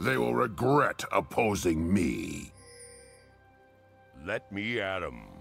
They will regret opposing me. Let me at 'em.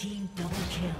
Team double kill.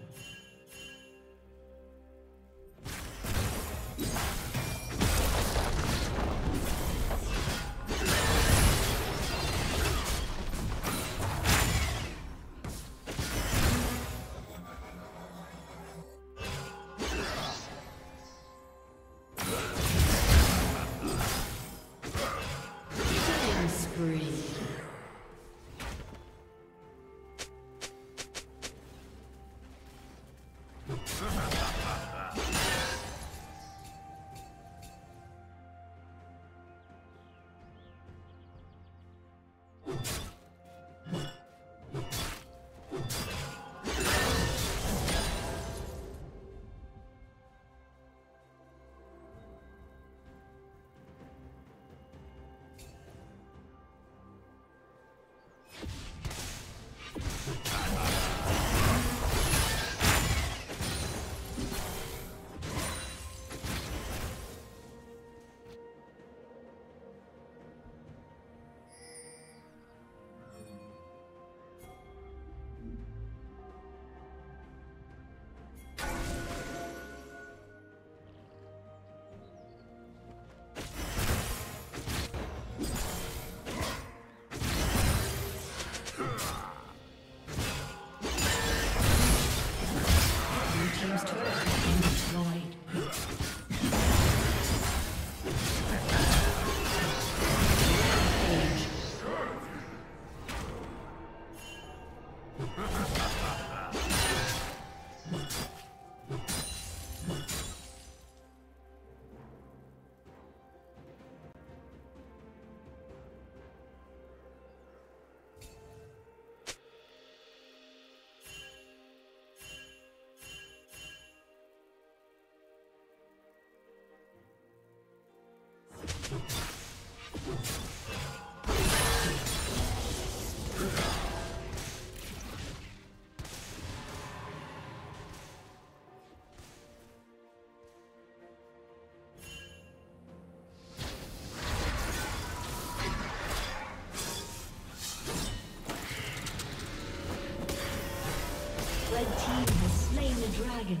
dragon.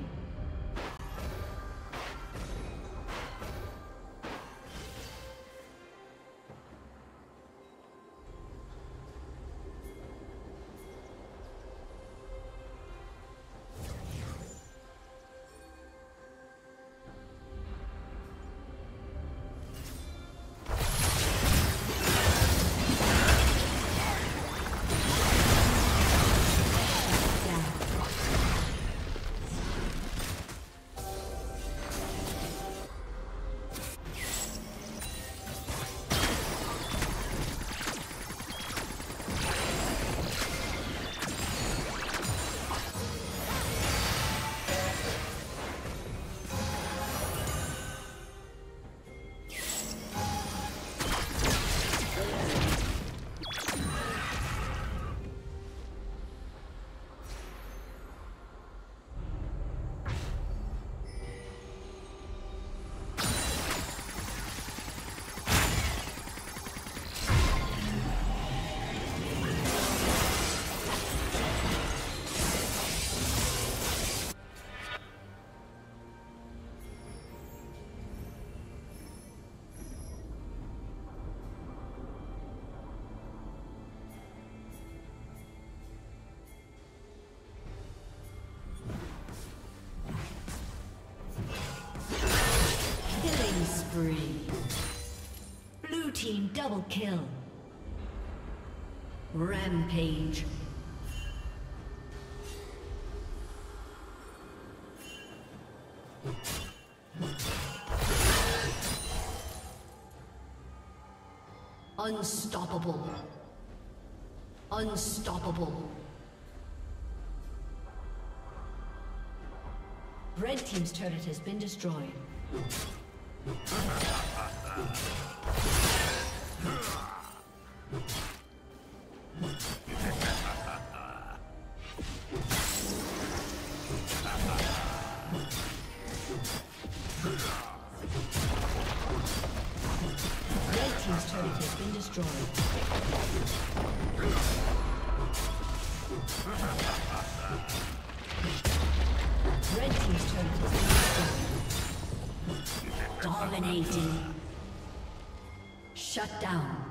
Team double kill. Rampage. Unstoppable. Unstoppable. Red Team's turret has been destroyed. Dominating. Shut down.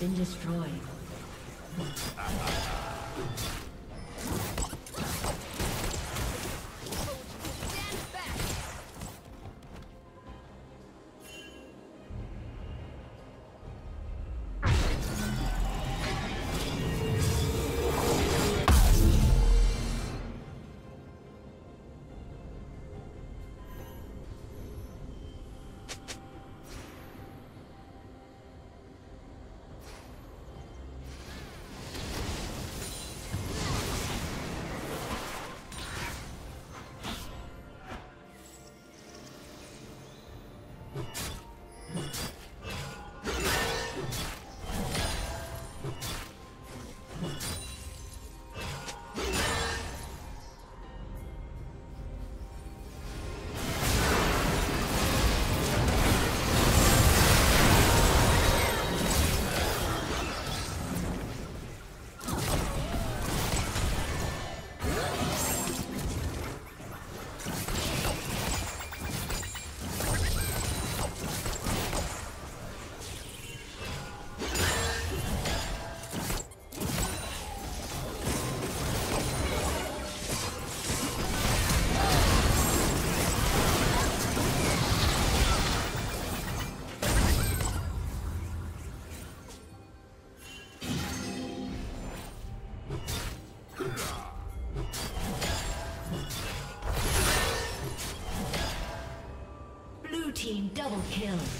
Been destroyed. Kill.